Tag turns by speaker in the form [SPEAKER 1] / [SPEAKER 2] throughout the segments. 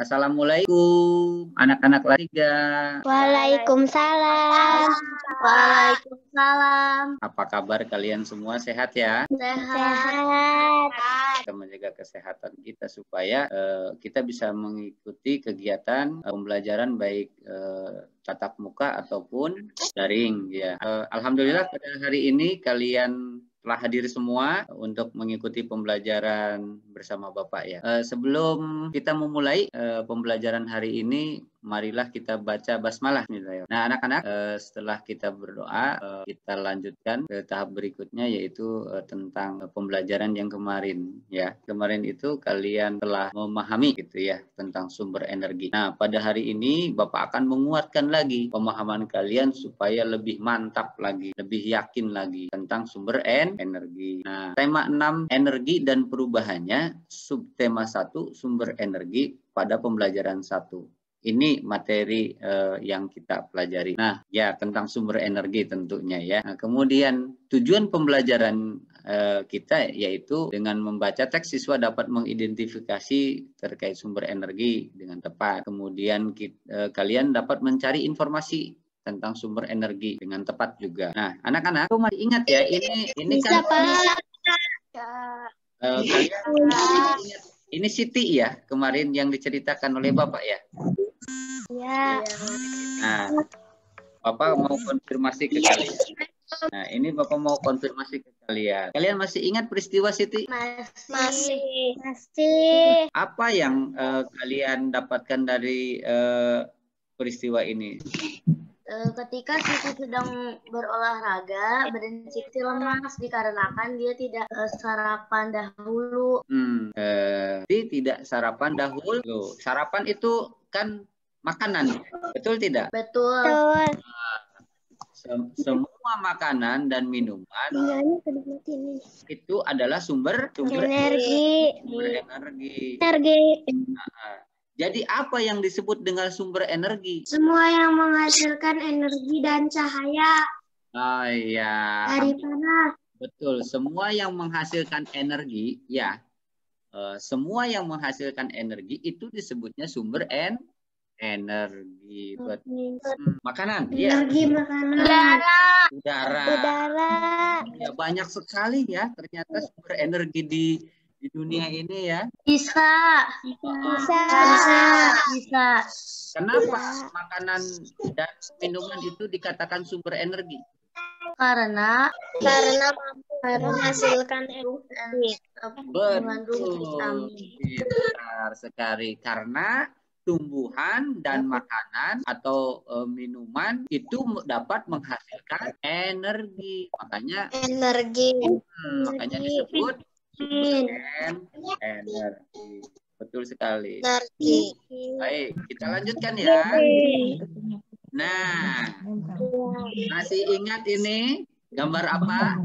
[SPEAKER 1] Assalamualaikum anak-anak tiga.
[SPEAKER 2] Waalaikumsalam.
[SPEAKER 3] Waalaikumsalam.
[SPEAKER 1] Apa kabar kalian semua sehat ya?
[SPEAKER 2] Sehat.
[SPEAKER 1] Kita menjaga kesehatan kita supaya uh, kita bisa mengikuti kegiatan uh, pembelajaran baik uh, tatap muka ataupun daring ya. Uh, Alhamdulillah pada hari ini kalian telah hadir semua untuk mengikuti pembelajaran bersama Bapak ya. Uh, sebelum kita memulai uh, pembelajaran hari ini, marilah kita baca basmalah Nah, anak-anak uh, setelah kita berdoa, kita lanjutkan ke tahap berikutnya yaitu tentang pembelajaran yang kemarin ya. Kemarin itu kalian telah memahami gitu ya tentang sumber energi. Nah, pada hari ini Bapak akan menguatkan lagi pemahaman kalian supaya lebih mantap lagi, lebih yakin lagi tentang sumber en energi. Nah, tema 6 energi dan perubahannya, subtema 1 sumber energi pada pembelajaran 1. Ini materi uh, yang kita pelajari. Nah, ya tentang sumber energi tentunya ya. Nah, kemudian tujuan pembelajaran uh, kita yaitu dengan membaca teks siswa dapat mengidentifikasi terkait sumber energi dengan tepat. Kemudian kita, uh, eh, kalian dapat mencari informasi tentang sumber energi dengan tepat juga. Nah, anak-anak, masih ingat ya ini ini kan uh, kalian ingat ini Siti ya kemarin yang diceritakan oleh Bapak ya.
[SPEAKER 2] Ya.
[SPEAKER 1] Nah, Bapak mau konfirmasi ke kalian. Nah, ini Bapak mau konfirmasi ke kalian. Kalian masih ingat peristiwa Siti?
[SPEAKER 2] Masih. Masih.
[SPEAKER 1] Apa yang uh, kalian dapatkan dari uh, peristiwa ini?
[SPEAKER 3] Eh, ketika Siti sedang berolahraga, badan Siti lemas dikarenakan dia tidak uh, sarapan dahulu.
[SPEAKER 1] Hmm, uh, tidak sarapan dahulu. Sarapan itu kan makanan. Betul tidak?
[SPEAKER 3] Betul.
[SPEAKER 2] Betul.
[SPEAKER 1] Sem semua makanan dan minuman itu adalah sumber sumber
[SPEAKER 2] energi.
[SPEAKER 1] Sumber energi.
[SPEAKER 2] Energi.
[SPEAKER 1] Nah, jadi apa yang disebut dengan sumber energi?
[SPEAKER 2] Semua yang menghasilkan energi dan cahaya.
[SPEAKER 1] Oh iya.
[SPEAKER 2] Dari panas.
[SPEAKER 1] Betul, semua yang menghasilkan energi, ya. Uh, semua yang menghasilkan energi itu disebutnya sumber en energi buat hmm, makanan
[SPEAKER 2] iya. energi ya. makanan
[SPEAKER 3] udara
[SPEAKER 1] udara
[SPEAKER 2] udara
[SPEAKER 1] ya banyak sekali ya ternyata sumber energi di di dunia ini ya?
[SPEAKER 3] Bisa.
[SPEAKER 2] Bisa.
[SPEAKER 3] Bisa. Bisa.
[SPEAKER 1] Kenapa makanan dan minuman itu dikatakan sumber energi?
[SPEAKER 3] Karena
[SPEAKER 2] karena mampu menghasilkan energi.
[SPEAKER 1] Betul. Benar sekali. Karena tumbuhan dan makanan atau e, minuman itu dapat menghasilkan energi. Makanya
[SPEAKER 2] energi.
[SPEAKER 1] Hmm, makanya disebut energi. Betul sekali.
[SPEAKER 2] Energi.
[SPEAKER 1] Baik, kita lanjutkan ya. Nah, masih ingat ini gambar apa?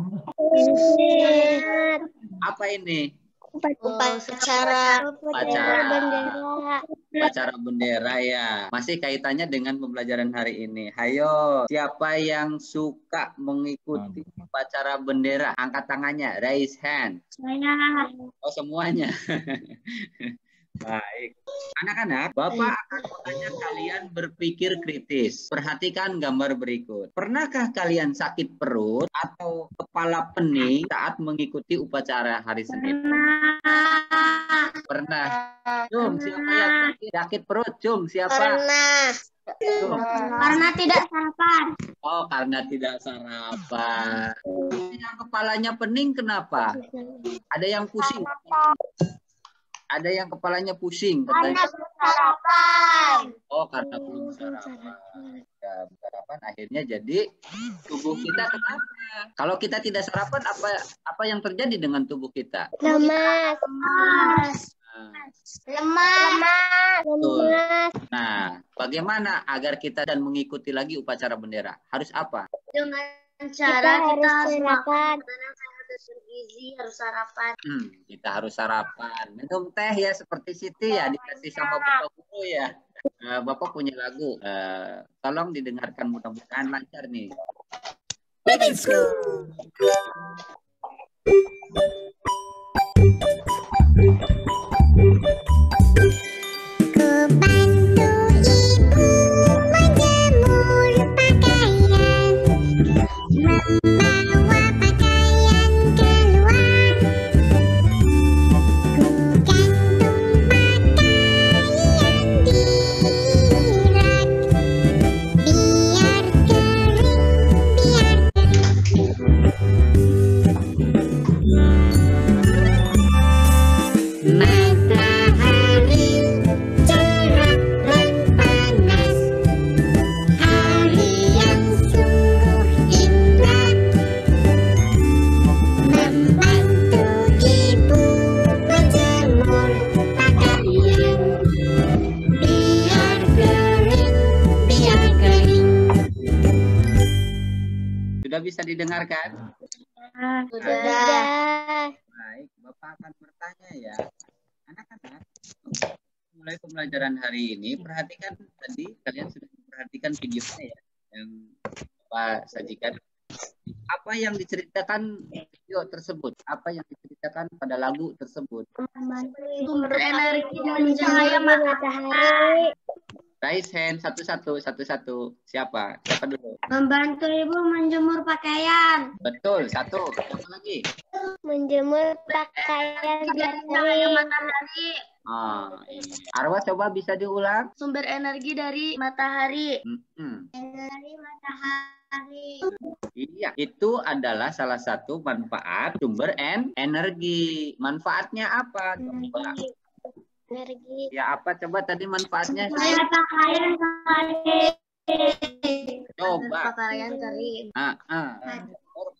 [SPEAKER 1] Apa ini?
[SPEAKER 2] Upacara
[SPEAKER 1] upacara
[SPEAKER 2] bendera.
[SPEAKER 1] upacara. Bendera ya. Masih kaitannya dengan pembelajaran hari ini. Hayo siapa yang suka mengikuti upacara bendera? Angkat tangannya raise hand.
[SPEAKER 2] Saya
[SPEAKER 1] oh semuanya Baik. Anak-anak, Bapak akan mengajak kalian berpikir kritis. Perhatikan gambar berikut. Pernahkah kalian sakit perut atau kepala pening saat mengikuti upacara hari Senin? Pernah. Cum, siapa yang sakit perut? Cum, siapa?
[SPEAKER 2] Pernah.
[SPEAKER 1] Cum.
[SPEAKER 2] Karena tidak sarapan.
[SPEAKER 1] Oh, karena tidak sarapan. Yang kepalanya pening kenapa? Ada yang pusing ada yang kepalanya pusing
[SPEAKER 2] katanya. Karena belum sarapan.
[SPEAKER 1] Oh, karena belum sarapan. Ya, sarapan akhirnya jadi tubuh kita kenapa? Kalau kita tidak sarapan apa apa yang terjadi dengan tubuh kita?
[SPEAKER 2] Lemas. Lemas. Lemas. Lemas.
[SPEAKER 1] Nah, bagaimana agar kita dan mengikuti lagi upacara bendera? Harus apa?
[SPEAKER 3] Dengan cara kita,
[SPEAKER 2] kita harus makan
[SPEAKER 3] bergizi harus sarapan.
[SPEAKER 1] Hmm, kita harus sarapan. Minum teh ya seperti Siti ya dikasih sama Bapak Guru ya. Uh, Bapak punya lagu. Uh, tolong didengarkan mudah-mudahan lancar nih. Let's go.
[SPEAKER 2] Ke
[SPEAKER 1] bisa didengarkan?
[SPEAKER 3] Sudah.
[SPEAKER 1] Baik, Bapak akan bertanya ya. Anak-anak, mulai pembelajaran hari ini, perhatikan tadi kalian sudah perhatikan videonya ya, yang Bapak sajikan. Apa yang diceritakan video tersebut? Apa yang diceritakan pada lagu tersebut?
[SPEAKER 3] Sumber energi dan cahaya matahari.
[SPEAKER 1] Raise hand satu-satu, satu-satu. Siapa? Siapa dulu?
[SPEAKER 2] Membantu ibu menjemur pakaian.
[SPEAKER 1] Betul, satu. Siapa lagi?
[SPEAKER 2] Menjemur pakaian
[SPEAKER 3] Dari matahari.
[SPEAKER 1] Ah, ini. Arwah coba bisa diulang?
[SPEAKER 3] Sumber energi dari matahari.
[SPEAKER 1] Hmm.
[SPEAKER 2] Dari matahari.
[SPEAKER 1] Iya, itu adalah salah satu manfaat sumber en energi. Manfaatnya apa? Coba.
[SPEAKER 2] Energi.
[SPEAKER 1] Ya apa coba tadi manfaatnya?
[SPEAKER 2] Saya pakaian kering.
[SPEAKER 1] Coba.
[SPEAKER 3] Pakaian kering.
[SPEAKER 1] Ah, ah.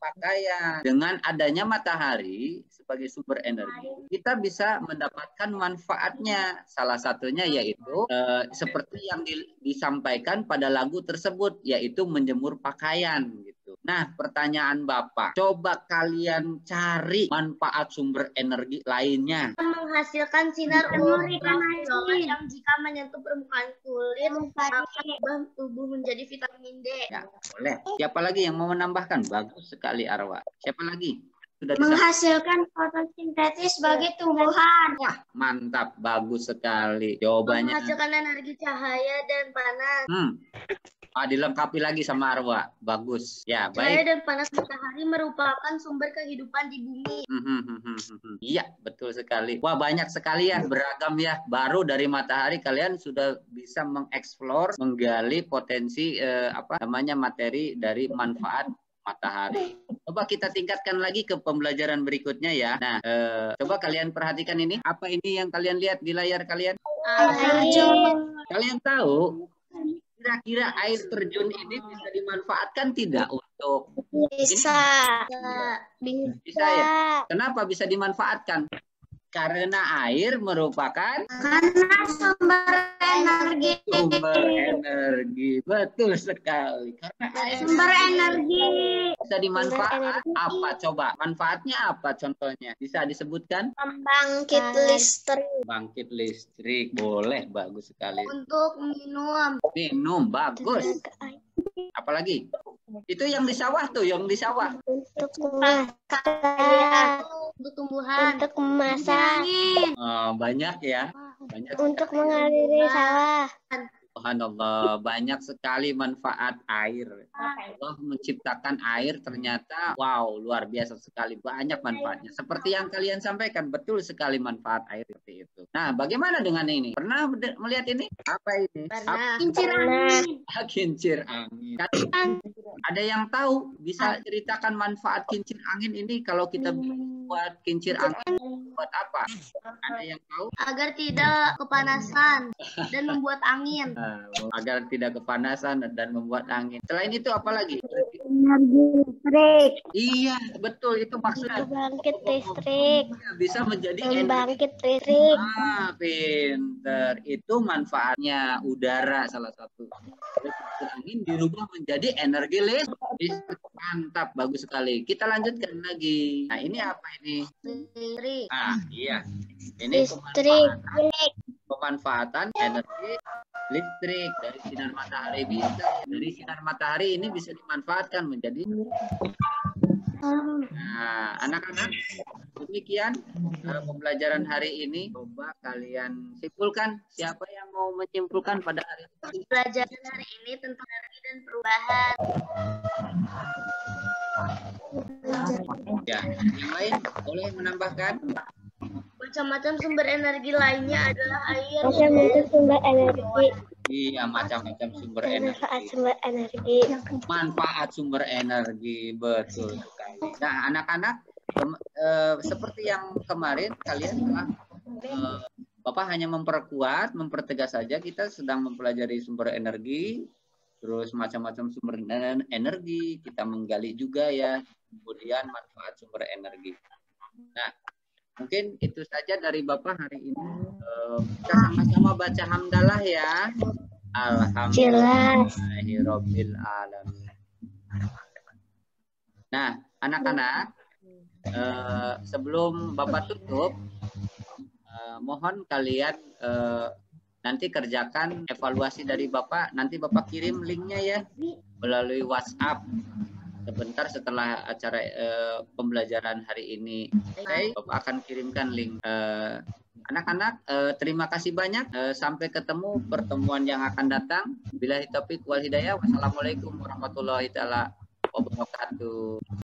[SPEAKER 1] Berpakaian. Dengan adanya matahari sebagai sumber energi, kita bisa mendapatkan manfaatnya. Salah satunya yaitu eh, seperti yang di- disampaikan pada lagu tersebut, yaitu menjemur pakaian. Gitu. Nah, pertanyaan Bapak, coba kalian cari manfaat sumber energi lainnya.
[SPEAKER 3] Menghasilkan sinar ultraviolet yang jika menyentuh permukaan kulit mengubah tubuh menjadi vitamin D.
[SPEAKER 1] Ya, boleh. Siapa lagi yang mau menambahkan? Bagus sekali Arwah. Siapa lagi? Sudah.
[SPEAKER 2] Menghasilkan fotosintesis bagi tumbuhan.
[SPEAKER 1] Wah, mantap, bagus sekali. Jawabannya.
[SPEAKER 3] Menghasilkan energi cahaya dan panas.
[SPEAKER 1] Hmm. Ah, dilengkapi lagi sama Arwah. Bagus. Ya,
[SPEAKER 3] Cahaya
[SPEAKER 1] baik.
[SPEAKER 3] dan panas matahari merupakan sumber kehidupan di bumi.
[SPEAKER 1] Hmm, hmm, hmm. Iya, betul sekali. Wah, banyak sekali ya, beragam ya. Baru dari matahari kalian sudah bisa mengeksplor, menggali potensi eh, apa namanya materi dari manfaat matahari. Coba kita tingkatkan lagi ke pembelajaran berikutnya ya. Nah, eh, coba kalian perhatikan ini. Apa ini yang kalian lihat di layar kalian? Kalian tahu kira-kira air terjun ini bisa dimanfaatkan tidak untuk
[SPEAKER 2] Bisa.
[SPEAKER 1] bisa ya? Kenapa bisa dimanfaatkan? Karena air merupakan
[SPEAKER 2] Karena sumber energi.
[SPEAKER 1] sumber energi. Betul sekali. Karena air
[SPEAKER 2] Sumber energi.
[SPEAKER 1] bisa dimanfaatkan.
[SPEAKER 2] energi.
[SPEAKER 1] Apa coba? Manfaatnya apa contohnya? Bisa disebutkan?
[SPEAKER 2] Pembangkit listrik.
[SPEAKER 1] Bangkit listrik. Boleh, bagus sekali.
[SPEAKER 3] Untuk minum.
[SPEAKER 1] Minum, bagus. Apalagi? Itu yang di sawah tuh, yang di sawah.
[SPEAKER 2] Untuk.
[SPEAKER 3] Untuk tumbuhan.
[SPEAKER 2] Untuk memasak.
[SPEAKER 1] Oh, banyak ya. Banyak
[SPEAKER 2] Untuk mengaliri sawah.
[SPEAKER 1] Subhanallah, banyak sekali manfaat air. Allah menciptakan air ternyata wow, luar biasa sekali banyak manfaatnya. Seperti yang kalian sampaikan, betul sekali manfaat air seperti itu. Nah, bagaimana dengan ini? Pernah melihat ini? Apa ini?
[SPEAKER 3] Pernah.
[SPEAKER 2] Kincir angin.
[SPEAKER 1] Kincir angin? Ada yang tahu bisa ceritakan manfaat kincir angin ini kalau kita buat kincir angin buat apa? Ada yang tahu?
[SPEAKER 3] Agar tidak kepanasan dan membuat angin.
[SPEAKER 1] Agar tidak kepanasan dan membuat angin. Selain itu apa lagi?
[SPEAKER 2] Energi listrik.
[SPEAKER 1] Iya, betul itu maksudnya.
[SPEAKER 2] Pembangkit listrik.
[SPEAKER 1] Bisa menjadi energi.
[SPEAKER 2] Pembangkit listrik.
[SPEAKER 1] Ah, pinter. Itu manfaatnya udara salah satu. Angin dirubah menjadi energi listrik. Mantap, bagus sekali. Kita lanjutkan lagi. Nah, ini apa ini?
[SPEAKER 3] Listrik.
[SPEAKER 1] Ah, iya. Ini
[SPEAKER 2] Listrik.
[SPEAKER 1] Pemanfaatan, energi listrik dari sinar matahari bisa. Dari sinar matahari ini bisa dimanfaatkan menjadi Nah, anak-anak, demikian eh, pembelajaran hari ini. Coba kalian simpulkan siapa yang mau menyimpulkan pada hari ini.
[SPEAKER 3] Pelajaran hari ini tentang energi dan perubahan.
[SPEAKER 1] Ya, yang lain boleh menambahkan?
[SPEAKER 3] Macam-macam sumber energi lainnya adalah air,
[SPEAKER 2] Macam-macam sumber energi.
[SPEAKER 1] Iya, macam-macam sumber
[SPEAKER 2] Manfaat
[SPEAKER 1] energi.
[SPEAKER 2] sumber energi.
[SPEAKER 1] Manfaat sumber energi, betul sekali. Nah, anak-anak, eh, seperti yang kemarin kalian telah eh, Bapak hanya memperkuat, mempertegas saja kita sedang mempelajari sumber energi, terus macam-macam sumber ener- energi, kita menggali juga ya, kemudian manfaat sumber energi. Nah, mungkin itu saja dari Bapak hari ini. Kita sama-sama baca hamdalah ya. Alhamdulillahirabbil alamin. Nah, anak-anak, eh, sebelum Bapak tutup, eh, mohon kalian eh, nanti kerjakan evaluasi dari Bapak. Nanti Bapak kirim linknya ya melalui WhatsApp. Sebentar setelah acara eh, pembelajaran hari ini, Bapak akan kirimkan link. Eh, Anak-anak, eh, terima kasih banyak. Eh, sampai ketemu pertemuan yang akan datang. Bila topik wal hidayah. Wassalamualaikum warahmatullahi taala wabarakatuh.